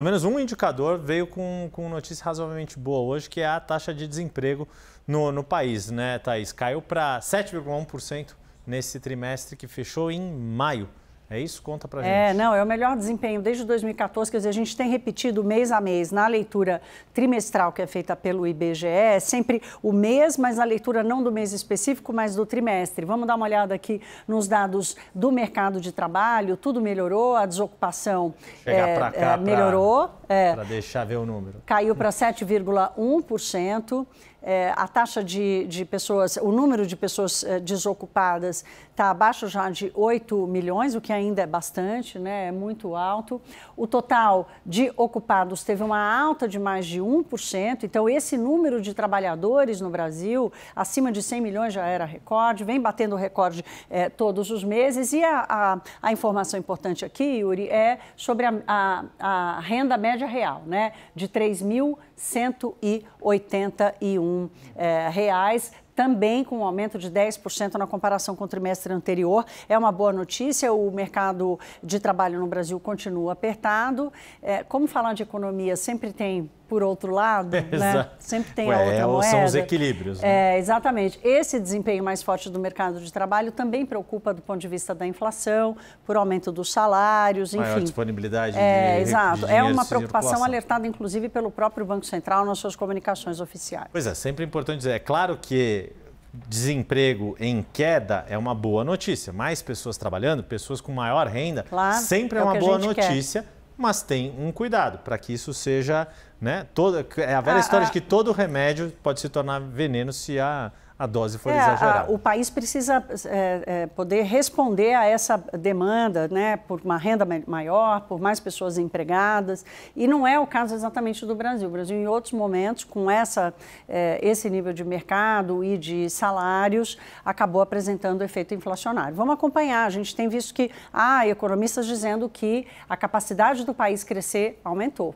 Pelo menos um indicador veio com, com notícia razoavelmente boa hoje, que é a taxa de desemprego no, no país, né, Thaís? Caiu para 7,1% nesse trimestre que fechou em maio. É isso? Conta pra gente. É, não, é o melhor desempenho desde 2014, quer dizer, a gente tem repetido mês a mês na leitura trimestral que é feita pelo IBGE, é sempre o mês, mas a leitura não do mês específico, mas do trimestre. Vamos dar uma olhada aqui nos dados do mercado de trabalho, tudo melhorou, a desocupação é, pra cá, é, melhorou. É, para deixar ver o número. Caiu para 7,1%. É, a taxa de, de, pessoas, o número de pessoas é, desocupadas está abaixo já de 8 milhões, o que ainda é bastante, né? é muito alto. O total de ocupados teve uma alta de mais de 1%, então esse número de trabalhadores no Brasil, acima de 100 milhões já era recorde, vem batendo recorde é, todos os meses. E a, a, a, informação importante aqui, Yuri, é sobre a, a, a renda média real, né? de 3.181 é, reais também com um aumento de 10% na comparação com o trimestre anterior. É uma boa notícia, o mercado de trabalho no Brasil continua apertado. É, como falar de economia sempre tem por outro lado, né? sempre tem Ué, a outra é, moeda. São os equilíbrios. Né? É, exatamente. Esse desempenho mais forte do mercado de trabalho também preocupa do ponto de vista da inflação, por aumento dos salários, enfim. Maior disponibilidade é, de Exato. De é uma preocupação alertada, inclusive, pelo próprio Banco Central nas suas comunicações oficiais. Pois é, sempre importante dizer. É claro que desemprego em queda é uma boa notícia. Mais pessoas trabalhando, pessoas com maior renda, claro, sempre é, é uma boa notícia. Quer mas tem um cuidado para que isso seja, né, toda é a velha história de que todo remédio pode se tornar veneno se a a dose for é, exagerada. A, o país precisa é, é, poder responder a essa demanda, né, por uma renda maior, por mais pessoas empregadas, e não é o caso exatamente do Brasil. O Brasil, em outros momentos, com essa, é, esse nível de mercado e de salários, acabou apresentando efeito inflacionário. Vamos acompanhar. A gente tem visto que há economistas dizendo que a capacidade do país crescer aumentou.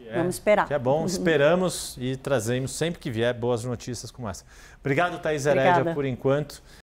É, Vamos esperar. Que é bom, esperamos e trazemos sempre que vier boas notícias como essa. Obrigado, Thaís Herédia, por enquanto.